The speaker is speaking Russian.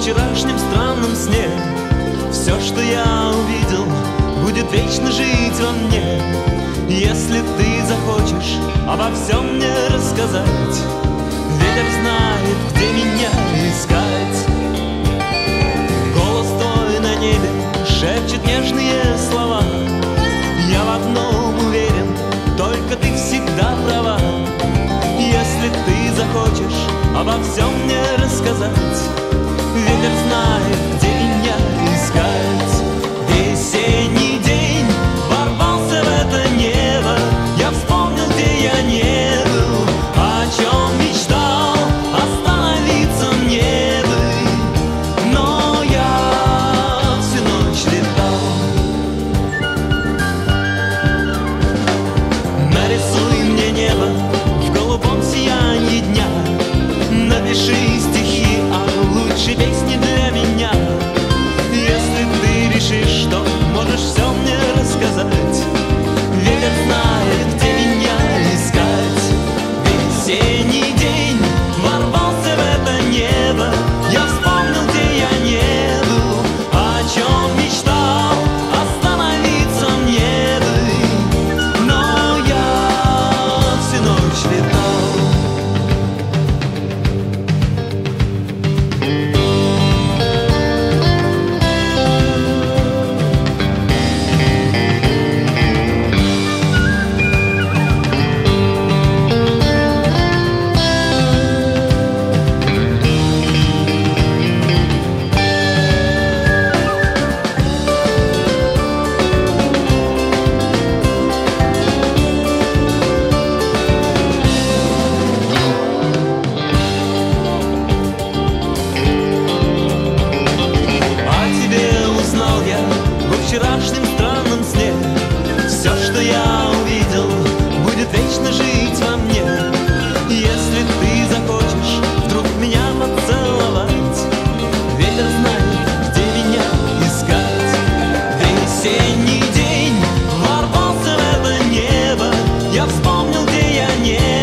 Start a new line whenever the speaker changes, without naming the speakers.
вчерашнем странном сне. Все, что я увидел, будет вечно жить во мне. Если ты захочешь обо всем мне рассказать Ветер знает, где меня искать. Голос твой на небе шепчет нежные слова. Я в одном уверен, только ты всегда права. Если ты захочешь обо всем you do. вспомнил, где я не